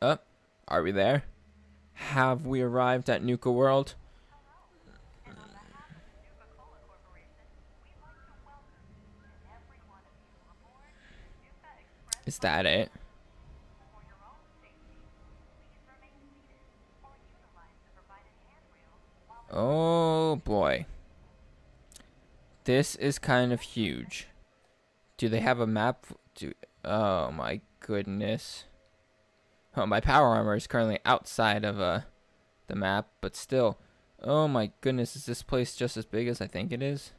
Uh, are we there? Have we arrived at Nuka World? Is that it? Oh boy. This is kind of huge. Do they have a map? Do oh my goodness. Oh, my power armor is currently outside of uh, the map, but still. Oh my goodness, is this place just as big as I think it is?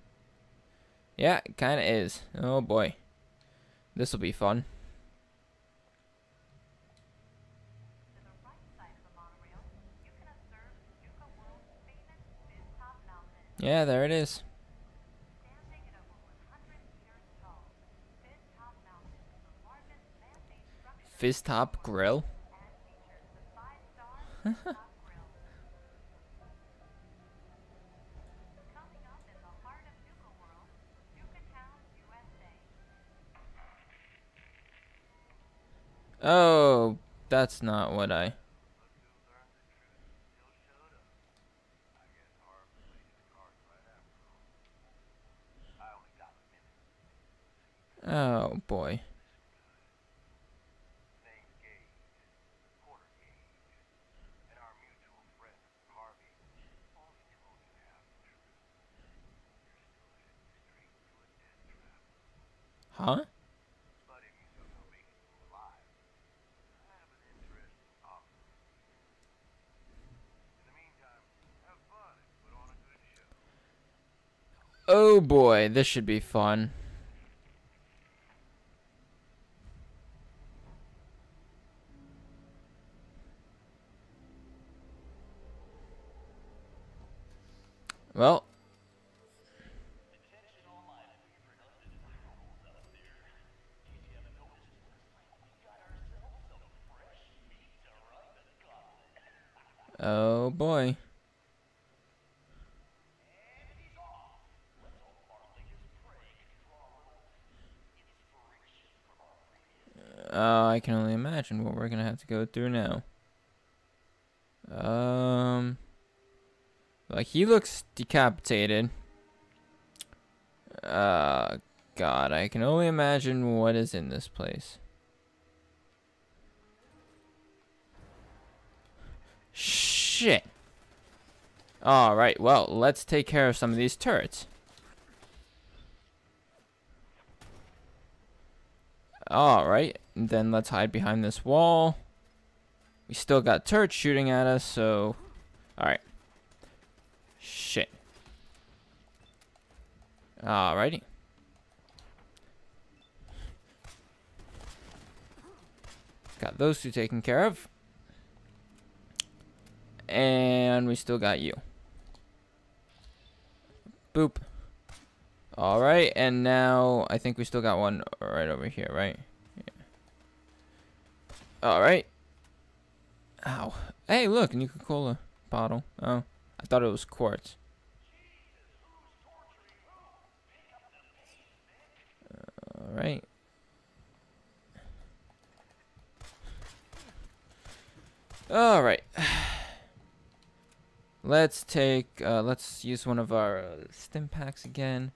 Yeah, it kind of is. Oh boy. This will be fun. Yeah, there it is. Fizz Top Grill. oh, that's not what I... Oh boy. Huh? Oh boy, this should be fun. Well. Oh boy. Uh, I can only imagine what we're gonna have to go through now. Um. Like, he looks decapitated. Uh, God, I can only imagine what is in this place. Shit. Alright, well, let's take care of some of these turrets. Alright, then let's hide behind this wall. We still got turrets shooting at us, so... Alright. Shit. Alrighty. Got those two taken care of. And we still got you. Boop. Alright, and now I think we still got one right over here, right? Yeah. Alright. Ow. Hey, look, a Nuka-Cola bottle. Oh. I thought it was quartz. Alright. Alright. Let's take, uh, let's use one of our uh, Stimpaks again.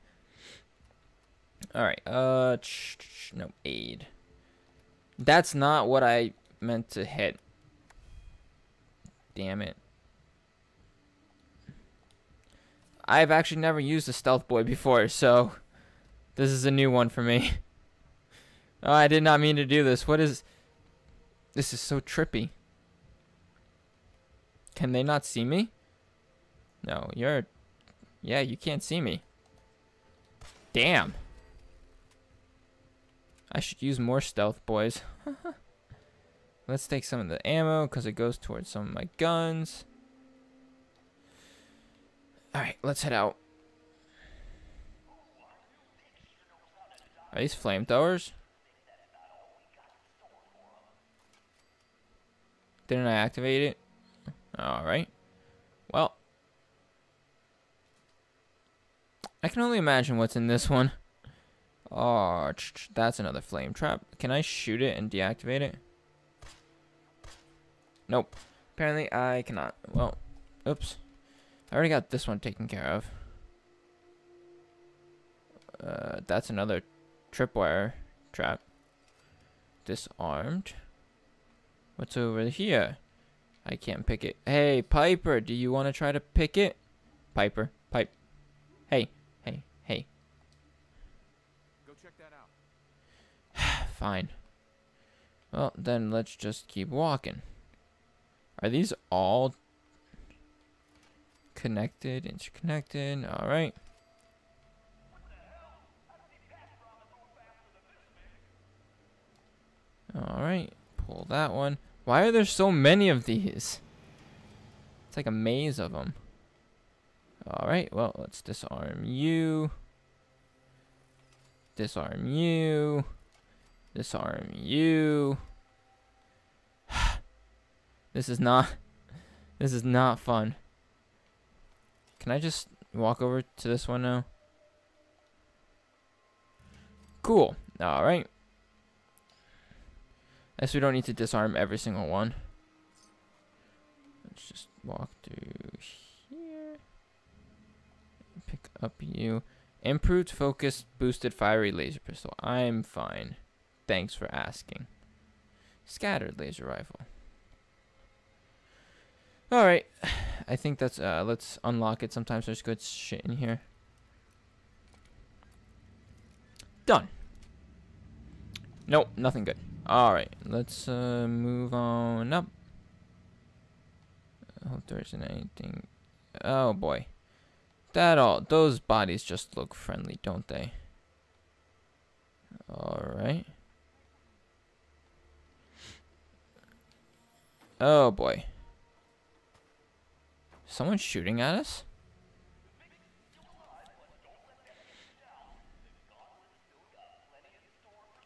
Alright, uh, no, aid. That's not what I meant to hit. Damn it. I've actually never used a stealth boy before, so this is a new one for me. oh, I did not mean to do this. What is... This is so trippy. Can they not see me? No, you're... Yeah, you can't see me. Damn. I should use more stealth boys. Let's take some of the ammo because it goes towards some of my guns. Alright, let's head out. Are these flamethrowers? Didn't I activate it? Alright. Well. I can only imagine what's in this one. Oh, that's another flame trap. Can I shoot it and deactivate it? Nope. Apparently I cannot. Well, oops. I already got this one taken care of. Uh, that's another tripwire trap. Disarmed. What's over here? I can't pick it. Hey, Piper, do you want to try to pick it? Piper, pipe. Hey, hey, hey. Go check that out. Fine. Well, then let's just keep walking. Are these all connected, interconnected? Alright. Alright, pull that one. Why are there so many of these? It's like a maze of them. Alright, well, let's disarm you. Disarm you. Disarm you. this is not... This is not fun. Can I just walk over to this one now? Cool. Alright. I guess we don't need to disarm every single one. Let's just walk through here. Pick up you. Improved focus, boosted fiery laser pistol. I'm fine. Thanks for asking. Scattered laser rifle. Alright. I think that's, uh, let's unlock it. Sometimes there's good shit in here. Done. Nope, nothing good. Alright, let's uh, move on up. I hope there isn't anything. Oh boy. That all, those bodies just look friendly, don't they? Alright. Oh boy. Someone shooting at us?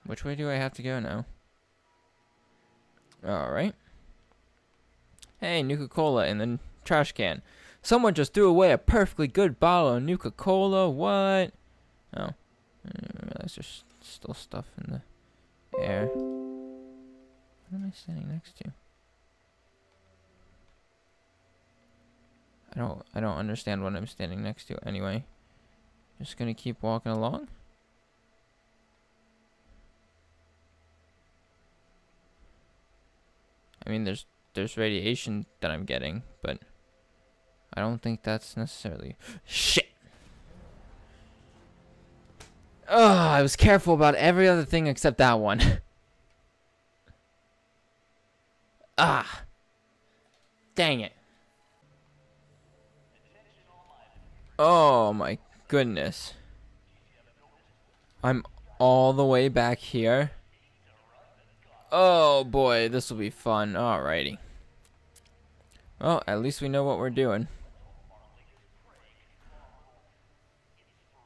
Which way do I have to go now? Alright. Hey, Nuka-Cola in the trash can. Someone just threw away a perfectly good bottle of Nuka-Cola. What? Oh. Realize there's still stuff in the air. What am I standing next to? I don't I don't understand what I'm standing next to anyway. Just gonna keep walking along. I mean there's there's radiation that I'm getting, but I don't think that's necessarily shit. Oh, I was careful about every other thing except that one. ah. Dang it. Oh my goodness. I'm all the way back here. Oh boy, this will be fun. Alrighty. Well, at least we know what we're doing.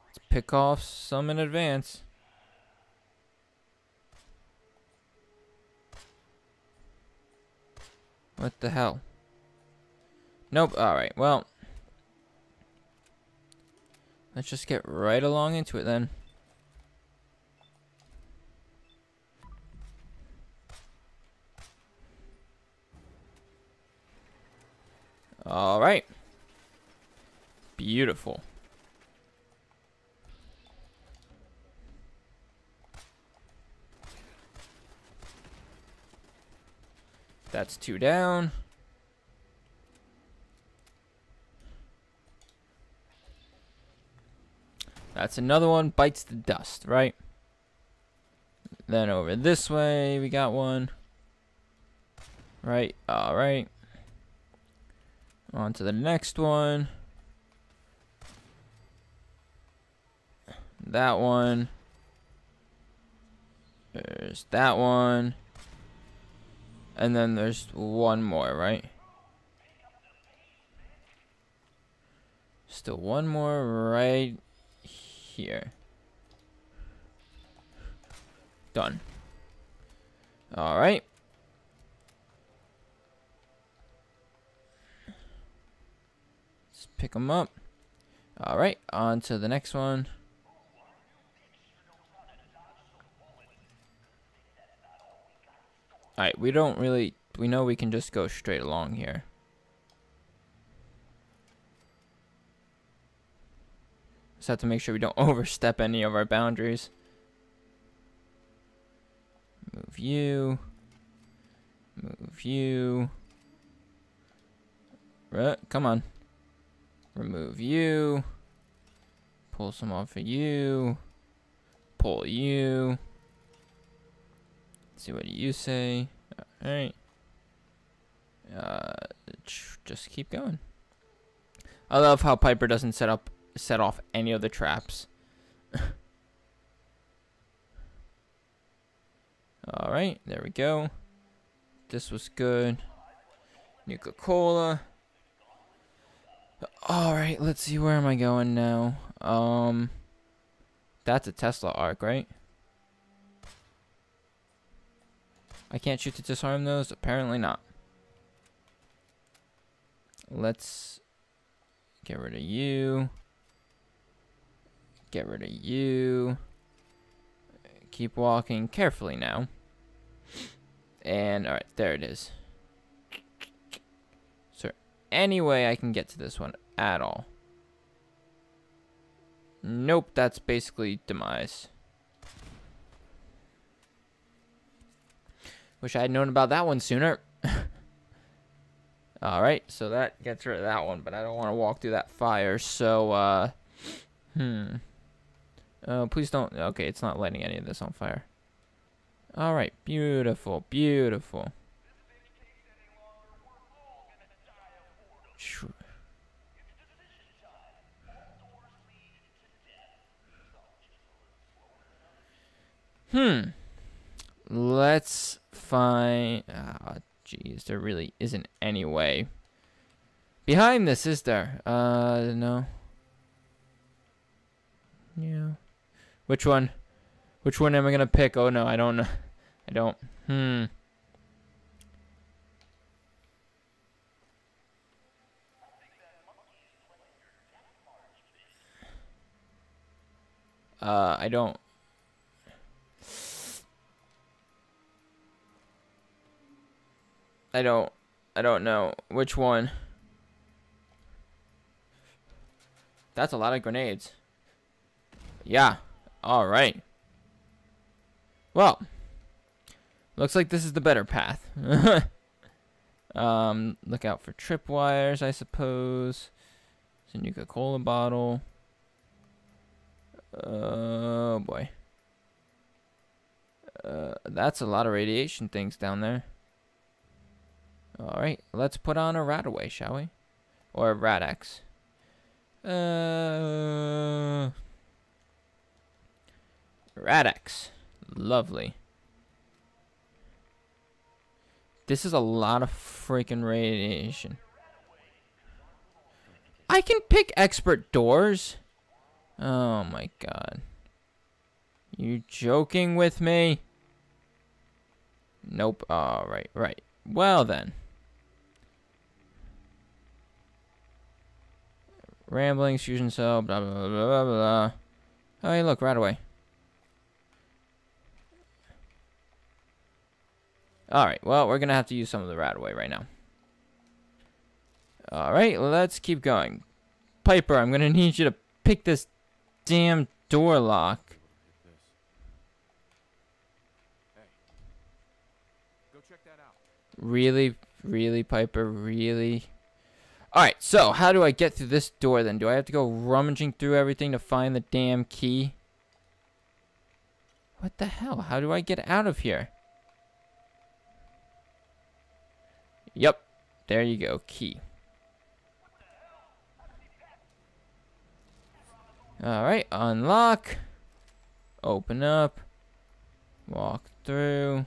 Let's pick off some in advance. What the hell? Nope, alright, well. Let's just get right along into it then. All right. Beautiful. That's two down. That's another one. Bites the dust, right? Then over this way, we got one. Right, alright. On to the next one. That one. There's that one. And then there's one more, right? Still one more right here. Done. Alright. Let's pick them up. Alright, on to the next one. Alright, we don't really... we know we can just go straight along here. Just have to make sure we don't overstep any of our boundaries. Move you. Move you. Right, come on. Remove you. Pull some off of you. Pull you. see what you say. Alright. Uh, just keep going. I love how Piper doesn't set up set off any of the traps. Alright, there we go. This was good. Nuka-Cola. Alright, let's see, where am I going now? Um, That's a Tesla arc, right? I can't shoot to disarm those? Apparently not. Let's get rid of you. Get rid of you. Keep walking carefully now. And, alright, there it is. There any way I can get to this one at all? Nope, that's basically demise. Wish I had known about that one sooner. Alright, so that gets rid of that one, but I don't want to walk through that fire, so, uh, hmm. Oh, please don't, okay, it's not lighting any of this on fire. Alright, beautiful, beautiful. Hmm. Let's find... Ah, oh, jeez, there really isn't any way. Behind this, is there? Uh, no. Yeah. Which one? Which one am I gonna pick? Oh no, I don't know. I don't. Hmm. Uh, I don't. I don't. I don't know which one. That's a lot of grenades. Yeah. All right. Well, looks like this is the better path. um, look out for tripwires, I suppose. It's a Nuka-Cola bottle. Oh, boy. Uh, that's a lot of radiation things down there. Alright, let's put on a Radaway, shall we? Or a Rad-X. Uh... Rad-X. Lovely. This is a lot of freaking radiation. I can pick expert doors? Oh my god. You joking with me? Nope. Alright, right. Well then. Ramblings, fusion cell, blah, blah, blah, blah, blah. Oh, hey, look, Radaway. Alright, well, we're going to have to use some of the Radaway right now. Alright, let's keep going. Piper, I'm going to need you to pick this damn door lock. Really? Really, Piper? Really? Alright, so how do I get through this door then? Do I have to go rummaging through everything to find the damn key? What the hell? How do I get out of here? Yep. There you go. Key. Alright, unlock. Open up. Walk through.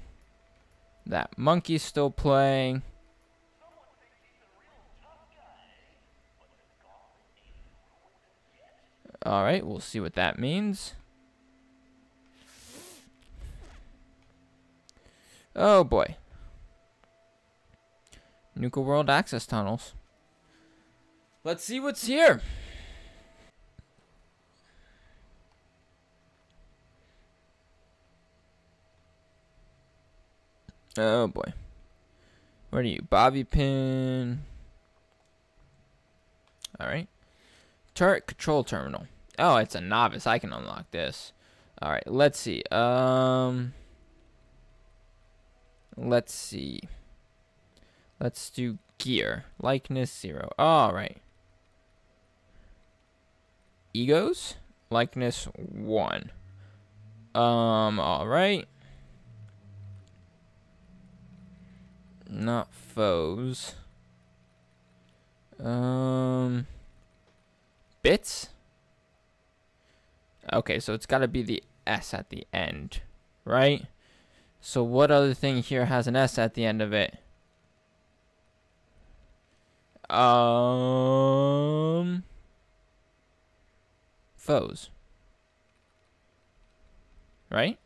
That monkey's still playing. Alright, we'll see what that means. Oh boy. Nuka World access tunnels. Let's see what's here. Oh boy. What are you? Bobby pin. Alright. Turret control terminal. Oh, it's a novice. I can unlock this. Alright, let's see. Um let's see. Let's do gear. Likeness zero. Alright. Egos? Likeness one. Um, alright. Not foes. Um, bits? Okay, so it's got to be the S at the end, right? So what other thing here has an S at the end of it? Um, foes. Right?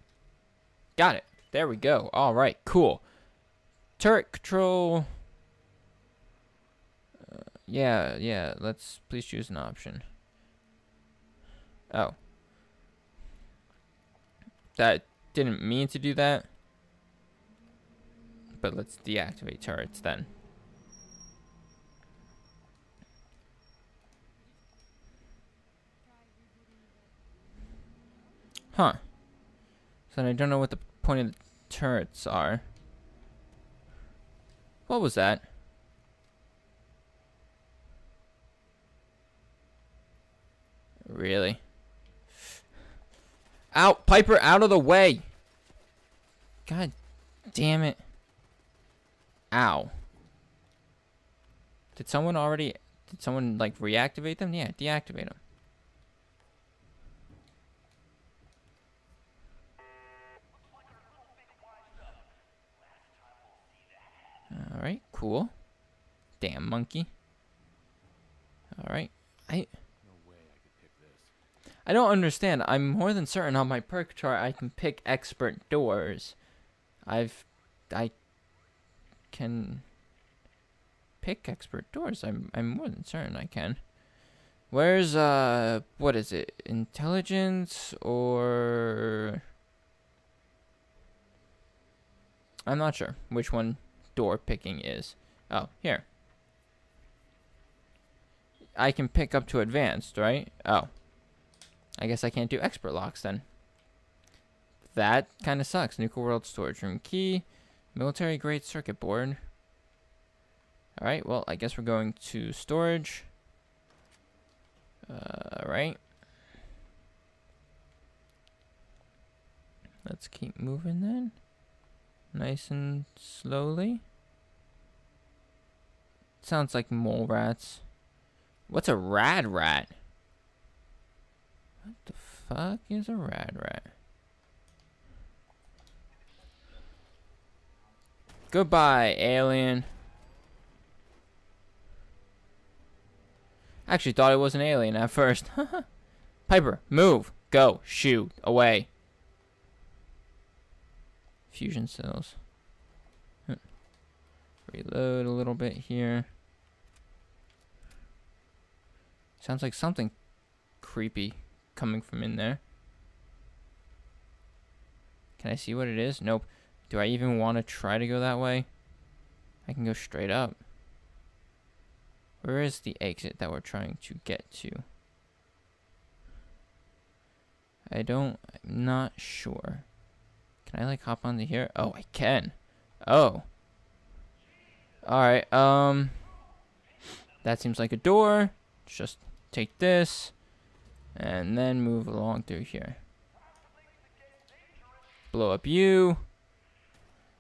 Got it. There we go. All right, cool. Turret control. Uh, yeah, yeah. Let's please choose an option. Oh. That didn't mean to do that. But let's deactivate turrets then. Huh. So I don't know what the point of the turrets are. What was that? Really? Out, Piper, out of the way. God damn it. Ow. Did someone already, did someone like reactivate them? Yeah, deactivate them. Alright, cool. Damn monkey. Alright. I No way I could pick this. I don't understand. I'm more than certain on my perk chart I can pick expert doors. I've I can pick expert doors. I'm I'm more than certain I can. Where's uh what is it? Intelligence or I'm not sure which one door picking is. Oh, here. I can pick up to advanced, right? Oh. I guess I can't do expert locks then. That kind of sucks. Nuclear World Storage Room Key. Military Grade Circuit Board. Alright, well, I guess we're going to storage. Uh, Alright. Let's keep moving then. Nice and slowly. Sounds like mole rats. What's a rad rat? What the fuck is a rad rat? Goodbye, alien. Actually thought it was an alien at first. Piper, move. Go. Shoot. Away. Fusion cells. Reload a little bit here. Sounds like something creepy coming from in there. Can I see what it is? Nope. Do I even want to try to go that way? I can go straight up. Where is the exit that we're trying to get to? I don't, I'm not sure. Can I like hop onto here? Oh, I can. Oh. Alright, um. That seems like a door. Just take this. And then move along through here. Blow up you.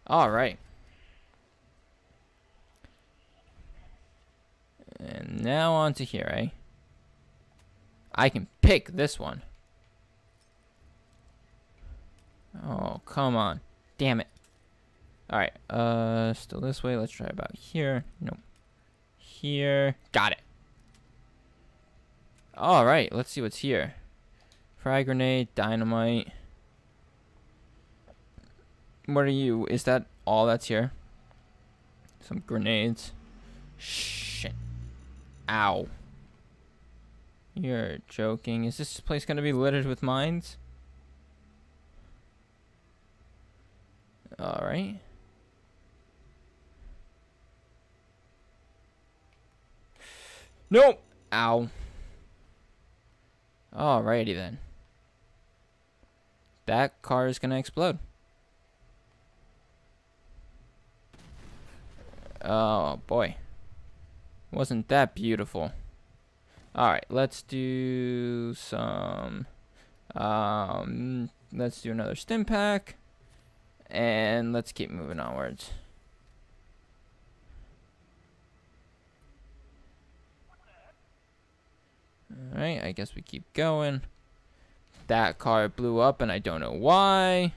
Alright. And now onto here, eh? I can pick this one. Oh, come on. Damn it. Alright, uh, still this way. Let's try about here. Nope. Here. Got it. Alright, let's see what's here. Frag grenade, dynamite. What are you? Is that all that's here? Some grenades. Shit. Ow. You're joking. Is this place going to be littered with mines? All right. Nope. Ow. Alrighty then. That car is gonna explode. Oh boy. Wasn't that beautiful. Alright, let's do some... Um, let's do another Stimpak. And let's keep moving onwards. Alright, I guess we keep going. That car blew up and I don't know why.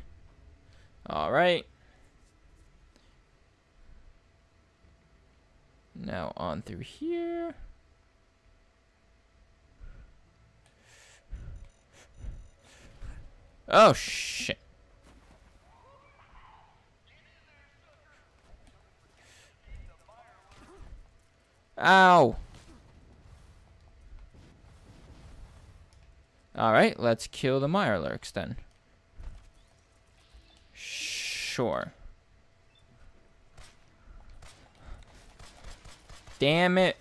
Alright. Now on through here. Oh, shit. Ow. Alright, let's kill the Mirelurks then. Sure. Damn it.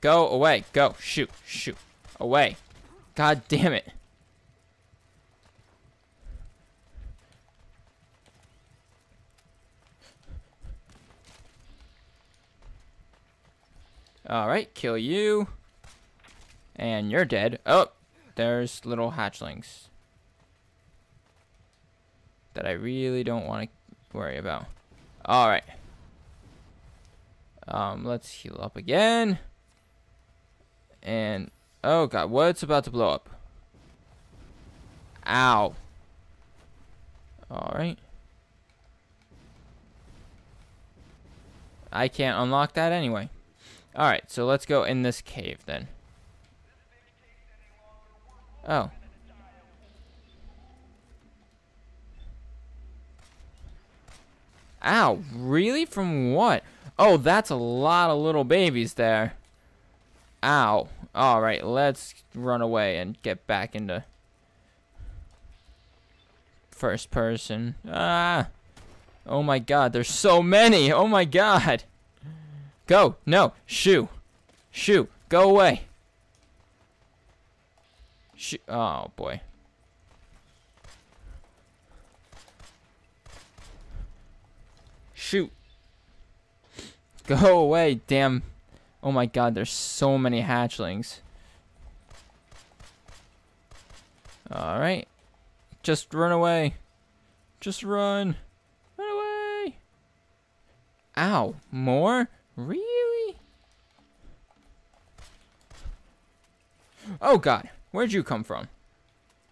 Go away. Go. Shoot. Shoot. Away. God damn it. Alright, kill you. And you're dead. Oh, there's little hatchlings. That I really don't want to worry about. Alright. Um, let's heal up again. And, oh god, what's about to blow up? Ow. Alright. I can't unlock that anyway. Alright, so let's go in this cave then. Oh. Ow, really? From what? Oh, that's a lot of little babies there. Ow. Alright, let's run away and get back into first person. Ah. Oh my god, there's so many. Oh my god. Go. No. Shoo. Shoo. Go away. Shoo. Oh, boy. Shoot. Go away, damn. Oh my god, there's so many hatchlings. Alright. Just run away. Just run. Run away. Ow. More? Really? Oh god, where'd you come from?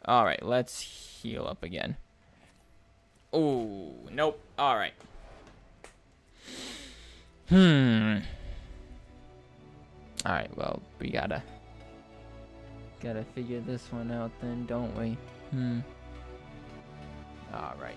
Alright, let's heal up again. Oh, nope. Alright. Hmm. Alright, well, we gotta... Gotta figure this one out then, don't we? Hmm. Alright.